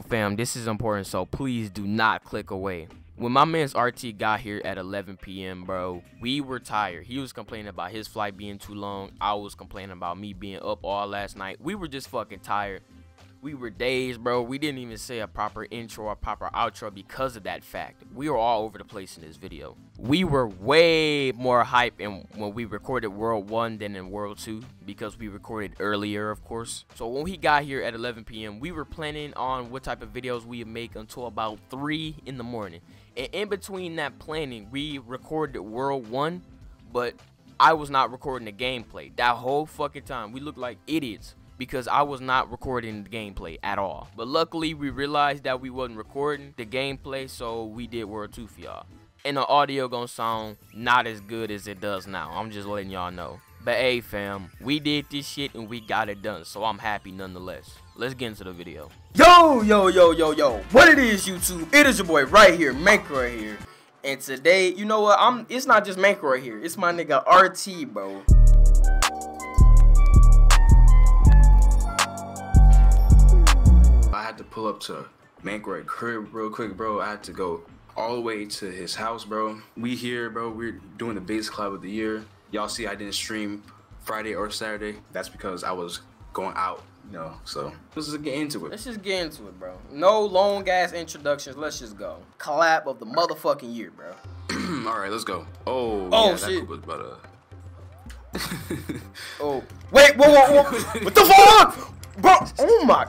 Fam, this is important, so please do not click away. When my man's RT got here at 11 p.m., bro, we were tired. He was complaining about his flight being too long. I was complaining about me being up all last night. We were just fucking tired. We were dazed, bro. We didn't even say a proper intro or proper outro because of that fact. We were all over the place in this video. We were way more hype in when we recorded World 1 than in World 2 because we recorded earlier, of course. So when we got here at 11 p.m., we were planning on what type of videos we would make until about 3 in the morning. And in between that planning, we recorded World 1, but I was not recording the gameplay. That whole fucking time, we looked like idiots because I was not recording the gameplay at all. But luckily, we realized that we wasn't recording the gameplay, so we did World 2 for y'all. And the audio gonna sound not as good as it does now. I'm just letting y'all know. But hey fam, we did this shit and we got it done, so I'm happy nonetheless. Let's get into the video. Yo, yo, yo, yo, yo. What it is, YouTube? It is your boy right here, Mank right here. And today, you know what? I'm it's not just Mank right here. It's my nigga RT, bro. To pull up to Mankaroy crib real quick, bro. I had to go all the way to his house, bro. We here, bro. We're doing the biggest collab of the year. Y'all see I didn't stream Friday or Saturday. That's because I was going out, you know. So let's just get into it. Let's just get into it, bro. No long ass introductions. Let's just go. Collab of the motherfucking year, bro. all right, let's go. Oh, Oh, yeah, shit. that was about uh, Oh, wait, whoa, whoa, whoa. what the fuck? Bro, oh my.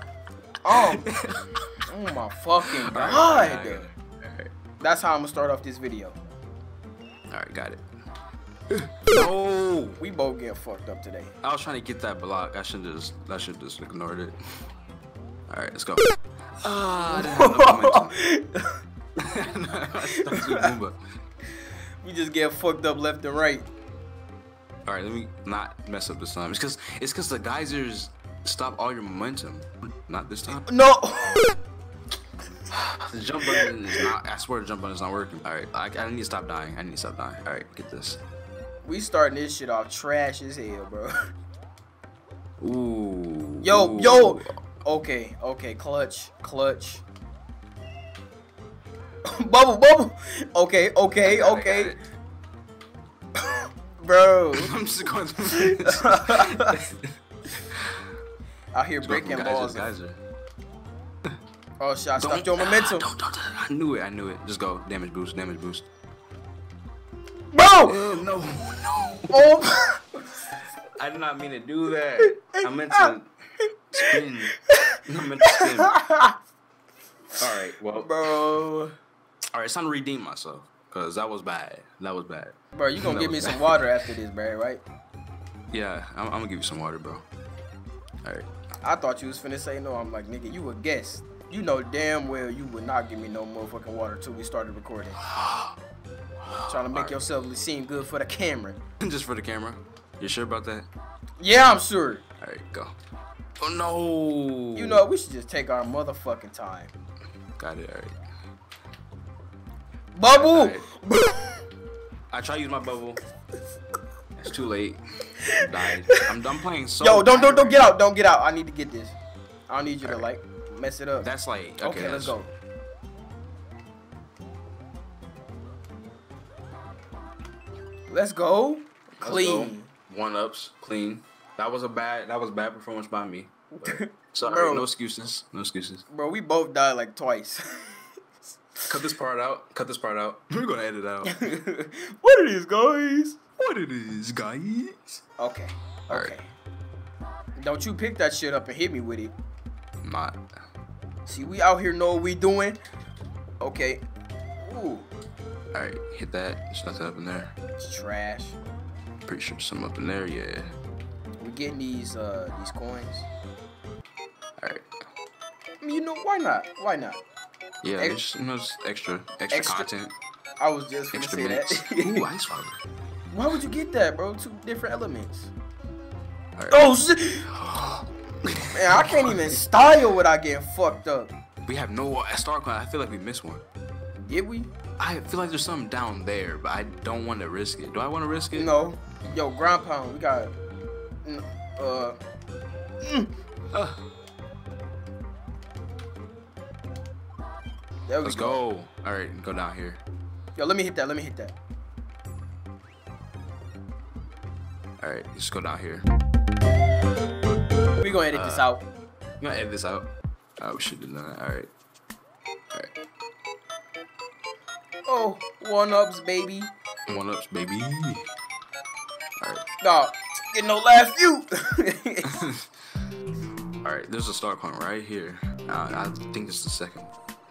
Oh, oh my fucking god. right, all right, all right, That's how I'm gonna start off this video. all right, got it. No, We both get fucked up today. I was trying to get that block. I should just, I should just ignored it. All right, let's go. Ah, we just get fucked up left and right. All right, let me not mess up this time. It's because it's because the geysers stop all your momentum. Not this time. No. The jump button is not. I swear the jump button is not working. All right, I, I need to stop dying. I need to stop dying. All right, get this. we starting this shit off trash as hell, bro. Ooh. Yo, ooh. yo. Okay, okay, clutch, clutch. bubble, bubble. Okay, okay, okay. Bro, I'm just going. Out here breaking geyser balls. geyser. Oh shit, I stopped Don't- your momentum. Don't, don't, I knew it. I knew it. Just go. Damage boost. Damage boost. Bro! Oh, no, no. Oh I did not mean to do that. I meant to spin. I meant to spin. All right. Well, Bro. all right. It's time to redeem myself because that was bad. That was bad. Bro, you gonna give me was some water after this, bro, right? Yeah, I'm, I'm gonna give you some water, bro. All right. I thought you was finna say no. I'm like, nigga, you a guest. You know damn well you would not give me no motherfucking water till we started recording. Trying to make Alright. yourself seem good for the camera. Just for the camera. You sure about that? Yeah, I'm sure. All right, go. Oh no. You know, we should just take our motherfucking time. Got it. All right. Bubble! Alright. I try to use my bubble. It's too late. I'm done playing so. Yo, don't don't don't get out, don't get out. I need to get this. I don't need you to Alright. like mess it up. That's like okay. okay, let's go. Let's go. let's go. Clean. One ups, clean. That was a bad. That was bad performance by me. Sorry, Bro. no excuses. No excuses. Bro, we both died like twice. Cut this part out. Cut this part out. We're gonna edit out. what it is, guys? what it is, guys? Okay. Alright. Okay. Don't you pick that shit up and hit me with it. I'm not. See, we out here know what we doing. Okay. Ooh, All right, hit that. There's nothing up in there. it's trash. Pretty sure there's some up in there. Yeah. We getting these uh these coins. All right. I mean, you know why not? Why not? Yeah, Ex- there's extra, extra, Extra- content, I was just gonna extra say that. Ooh, ice water. why would you get that, bro? Two different elements. Right. Oh shit! Man, I can't even style without getting fucked up. We have no star coin. I feel like we missed one. Did we? I feel like there's something down there, but I don't want to risk it. Do I want to risk it? No. Yo, ground pound. We got. mm, Uh. mm. Uh, There we Let's go. go. All right, go down here. Yo, let me hit that. Let me hit that. All right, just go down here. We gonna edit this Uh, out. I'm gonna edit this out. Oh, we should have done that. All right. All right. Oh, one ups, baby. One ups, baby. All right. Nah, get no last few. All right. There's a start point right here. Uh, I think it's the second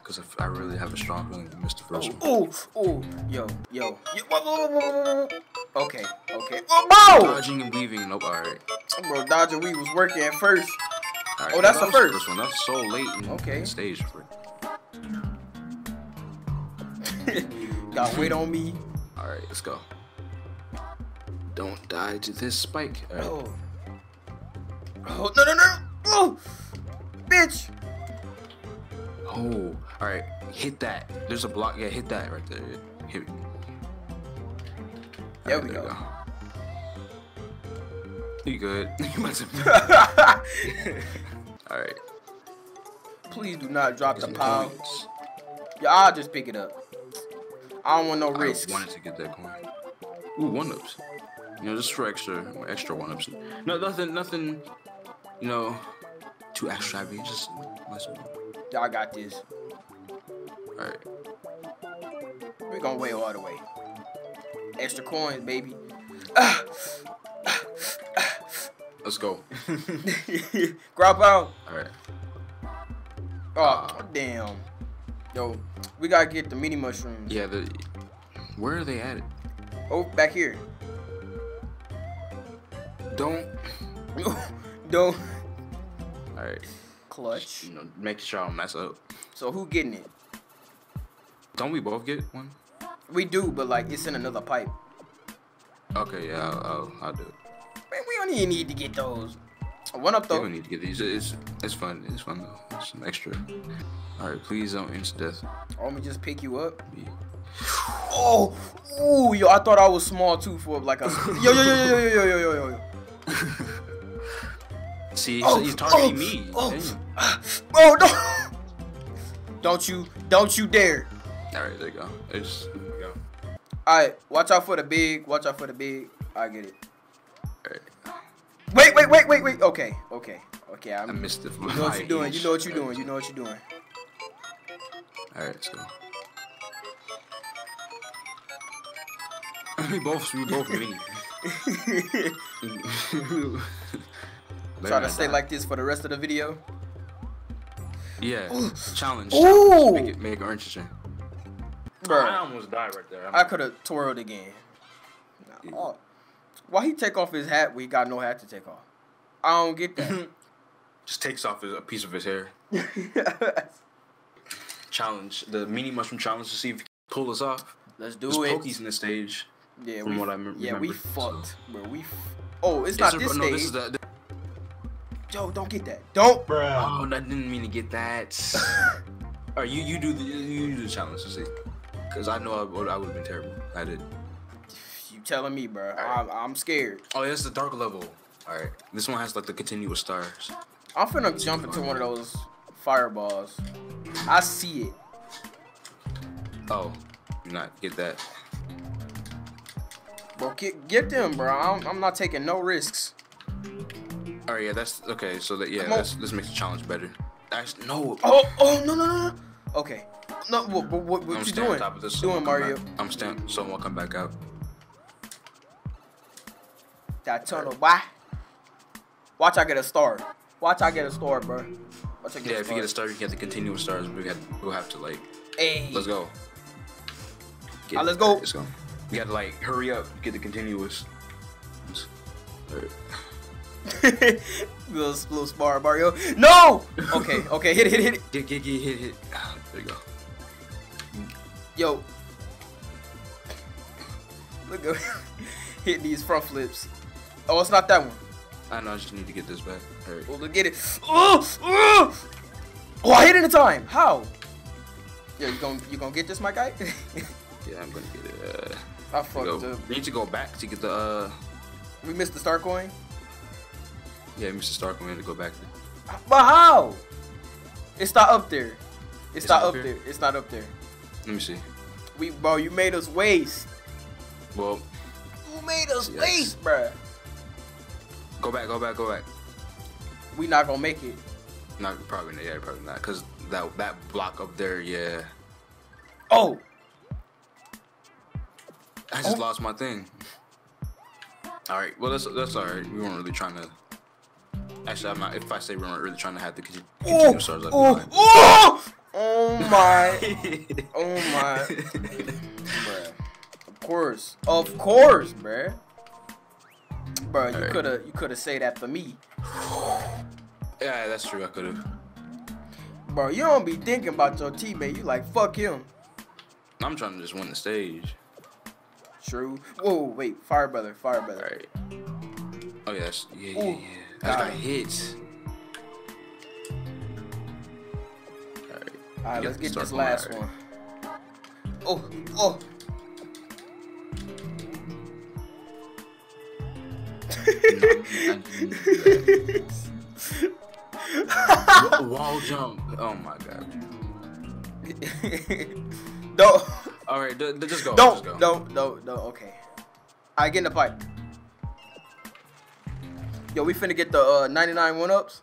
because I really have a strong feeling we missed the first one. Ooh, ooh, yo, yo. yo whoa, whoa, whoa, whoa, whoa. Okay, okay. Oh, bro! Dodging and weaving. Nope. All right. Bro, Dodger Weed was working at first. All right. Oh, that's that the was first. one. That's so late in Okay. the stage. For Got weight on me. All right. Let's go. Don't die to this spike. All right. Oh. Oh, no, no, no. Oh, bitch. Oh, all right. Hit that. There's a block. Yeah, hit that right there. Hit. it. There All we right, go. You good? You to- all right. Please do not drop the Some pound. coins. Yeah, I'll just pick it up. I don't want no risk. I wanted to get that coin. Ooh, one ups. You know, just for extra, extra one ups. No, nothing, nothing. You know, too extravagant. Just nice one. Y'all got this. All right. We're gonna wait all the way. Extra coins, baby. Let's go. Grab out. All right. Oh, damn. Yo, we gotta get the mini mushrooms. Yeah. The. Where are they at? Oh, back here. Don't. Don't All right. Clutch. You know, make sure I don't mess up. So who getting it? Don't we both get one? We do, but like it's in another pipe. Okay, yeah, I'll, I'll, I'll do it. Man, we don't even need to get those. One up You though. don't need to get these. It's it's fun. It's fun though. It's some extra. All right, please don't instant death. Let me just pick you up. me. Oh, ooh, yo, I thought I was small too for like a yo yo yo yo yo yo yo yo yo. See, Oh, you're targeting oh, me. oh. Oh no! Don't you, don't you dare! All right, there you go. You go. All right, watch out for the big. Watch out for the big. I get it. All right. Wait, wait, wait, wait, wait. Okay, okay, okay. I I'm, missed it. you know what you're doing. You know what you're doing. You know what you're doing. All right, let's go. we both we both mini. Try to stay like this for the rest of the video. yeah challenge. Ooh. Make it make it interesting. Bro, I almost died right there. I could have twirled again. Nah, oh. Why he take off his hat? We got no hat to take off. I don't get that. just takes off his, a piece of his hair. Challenge the mini mushroom challenge to see if you can pull us off. Let's do There's it. Pokeys in the stage. Yeah, from we, what I remember. yeah, we fucked, so. bro. We. F- oh, it's Is not there- this no, stage. this is the, the- Yo, don't get that. Don't. Bro. Oh, I didn't mean to get that. All right, you you do the you do the challenge to see, because I know I would I would have been terrible. I did. You telling me, bro? I'm, I'm scared. Oh, it's the dark level. All right, this one has like the continuous stars. I'm finna jump into one of those fireballs. I see it. Oh, you not get that. Bro, get, get them, bro. I'm, I'm not taking no risks. All right, yeah, that's okay. So that yeah, that's, this makes the challenge better. That's no. Oh, oh, no, no, no. Okay. No, what, what, what, what I'm you doing? on top of this. Doing, Mario? back. I'm staying. So I'll come back out. That tunnel, bye. Watch I get a star. Watch I get a star, bro. Watch I get Yeah, a if you get a star, you get the continuous stars. We got we'll have to like Hey. let's go. Get Ah, let's go. Let's go. We gotta like hurry up, get the continuous. Alright. little, little spar, Mario. No! Okay, okay, hit it, hit it, hit it. Get, get, get, hit, hit. Ah, There you go. Yo. Look at hit these front flips. Oh, it's not that one. I know. I just need to get this back. Alright. Oh, look at it. Oh, oh, oh, I hit it in time. How? Yo, you gonna you gonna get this, my guy? Yeah, I'm gonna get it. Uh, I fucked go. up. We need to go back to get the. uh We missed the star coin. Yeah, Mr. Stark. We need to go back. there. But how? It's not up there. It's, It's not up here? there. It's not up there. Let me see. We, bro, you made us waste. Well, You made us Yes. waste, bruh. go back, go back, go back. We not gonna make it. Not probably not. Yeah, probably not. Cause that that block up there, yeah. Oh, I just Oh. lost my thing. All right. Well, that's that's all right. We weren't really trying to. Actually, I'm not. If I say we weren't really trying to have the continue, oh, stars like oh, oh, oh my, oh my, bruh. Of course, of course, bruh. Bruh, you Alright. coulda, you coulda say that for me, yeah, that's true. I could have. bro. You don't be thinking about your teammate. You like fuck him. I'm trying to just win the stage. True. Whoa, wait, fire brother, fire brother. right. Oh yeah, that's, yeah, yeah, Ooh, yeah. I just got God. hit. All right. All right, let's get this last from one. Oh, oh. Wa- Wall jump. Oh my god. don't, All right, just go. don't, just go. don't, don't, don't. Okay. I get in the pipe. Yo, we finna get the uh, 99 one ups.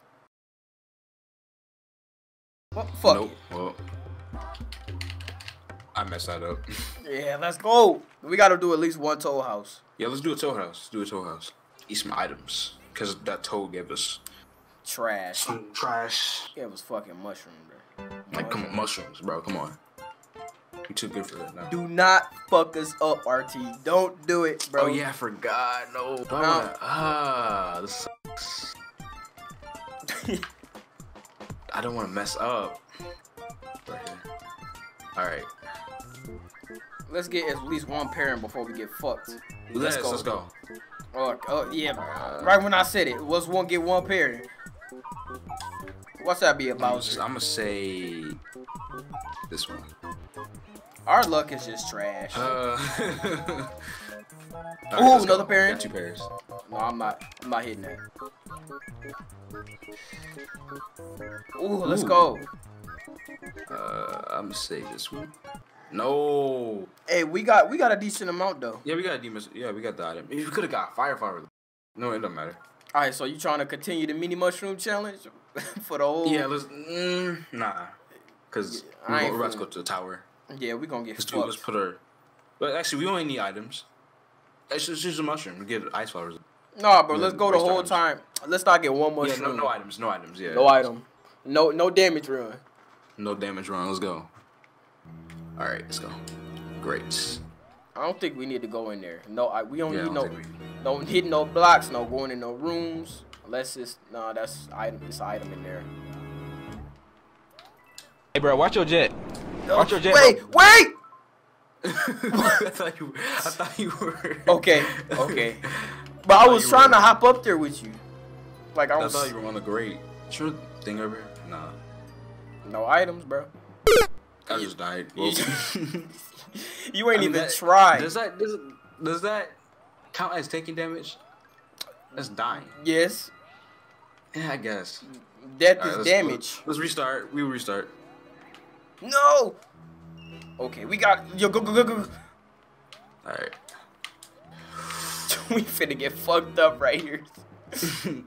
Well, fuck Nope. Well, I messed that up. Yeah, let's go. We gotta do at least one toad house. yeah, let's do a toad house. Let's do a toad house. Eat some items. Because that toad gave us Trash. some trash. It was fucking mushroom, bro. Like, come on, mushrooms, bro. Come on. You're too good for that now. Do not fuck us up, RT. Don't do it, bro. Oh, yeah, I forgot. No. No. wanna- Ah, this sucks. I don't want to mess up. Right. All right. Let's get at least one pairing before we get fucked. Let's go. Let's go. Oh, oh yeah. Uh, right when I said it, was one get one pairing. What's that be about? I'm gonna say this one. Our luck is just trash. Uh, Ooh, another parent. Got two pairs. no, I'm not. I'm not hitting that. Ooh, let's go. Uh, I'm gonna save this one. No. Hey, we got we got a decent amount though. Yeah, we got demons. Yeah, we got the item. We could have got firefighter. No, it don't matter. All right, so you trying to continue the mini mushroom challenge for the whole? Yeah, let's. Mm, nah. Cause I we're, we're about to go to the tower. Yeah, we gonna get Let's do. Let's put her. But actually, we only need items. Let's just use a mushroom. We get ice flowers. Nah, bro, let's go the whole items. time. Let's not get one Yeah, mushroom. no, no items. No items. Yeah. No item. No no damage run. No damage run. Let's go. All right, let's go. Great. I don't think we need to go in there. No, I, we don't Yeah, need don't no we- don't hit no blocks, no going in no rooms. Unless it's nah, that's item. It's item in there. Hey, bro, watch your jet. Watch your jet. Wait, wait. I thought you. I thought you were. Okay, okay. But I thought was trying were- to hop up there with you. Like I I was thought you were on the great. Sure thing over here. Nah. no items, bro. I just died. Well, You ain't I mean, even that- tried. Does that does, does that count as taking damage? That's dying. yes, Yeah, I guess. death Alright, is let's- damage. Let's restart. We restart. No. Okay, we got yo go go go go. All right. we finna get fucked up right here.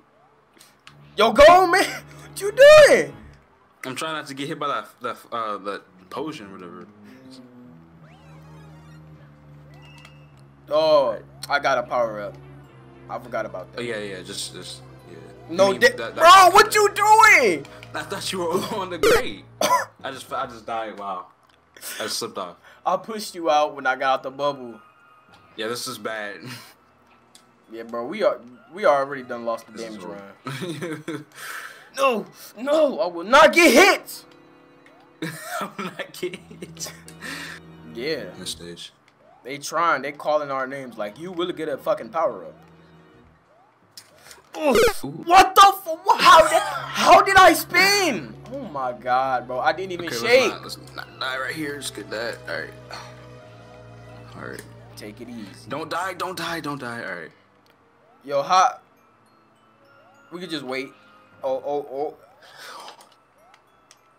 Yo, go man. What you doing? I'm trying not to get hit by that that uh that potion or whatever. Oh, I got a power up. I forgot about that. Oh yeah, yeah. Just just. No, I mean, that- that- bro, what you doing? I thought you were on the grate. I just I just died. Wow. I just slipped off. I pushed you out when I got out the bubble. Yeah, this is bad. Yeah, bro, we are we are already done lost the This damage run. No, no, I will not get hit. I'm not getting hit. Yeah, This stage. they trying, they calling our names like you will get a fucking power up. What the f- How did how did I spin? Oh my god, bro! I didn't even Okay, shake. let's not, let's not die right here. Just get that. All right. All right. Take it easy. Don't die. Don't die. Don't die. All right. Yo, hot. We could just wait. Oh, oh,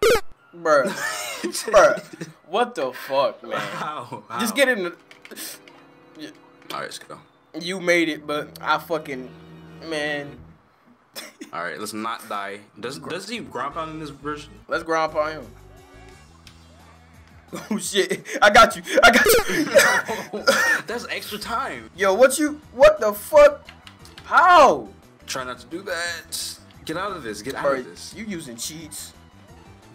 oh. Bruh. Bruh, what the fuck, man? How? Just get in the. All right, let's go. You made it, but I fucking man. All right, let's not die. Does does he ground pound in this version? Let's ground pound him. Oh shit! I got you. I got you. That's extra time. Yo, what you? What the fuck? How? Try not to do that. Get out of this. Get out Bro, of this. you using cheats?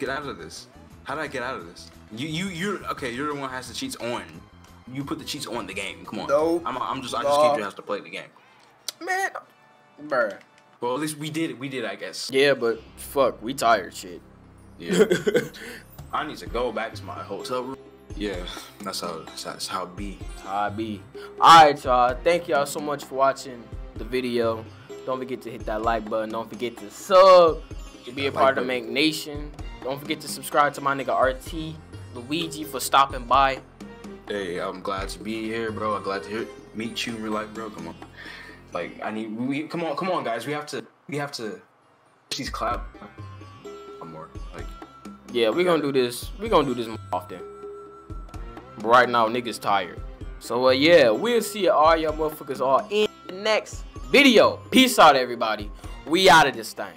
Get out of this. How do I get out of this? You you you're okay. You're the one who has the cheats on. You put the cheats on the game. Come on. No. I'm, I'm just I just No. came to your to play the game. Man, bruh. Well, at least we did it. We did, I guess. Yeah, but fuck, we tired shit. Yeah. I need to go back to my hotel room. Yeah, that's how that's how it be. How I be. Alright, y'all. Thank y'all so much for watching the video. Don't forget to hit that like button. Don't forget to sub to be a that part like of Mank Nation. Don't forget to subscribe to my nigga RT Luigi for stopping by. Hey, I'm glad to be here, bro. I'm glad to hear, meet you in real life, bro. Come on. Like I need we come on, come on, guys. We have to we have to. She's clap. One more. Like Yeah, we gonna do this. we gonna do this more often. But right now, niggas tired. So, uh, yeah, we'll see all y'all motherfuckers all in the next video. Peace out, everybody. We out of this thing.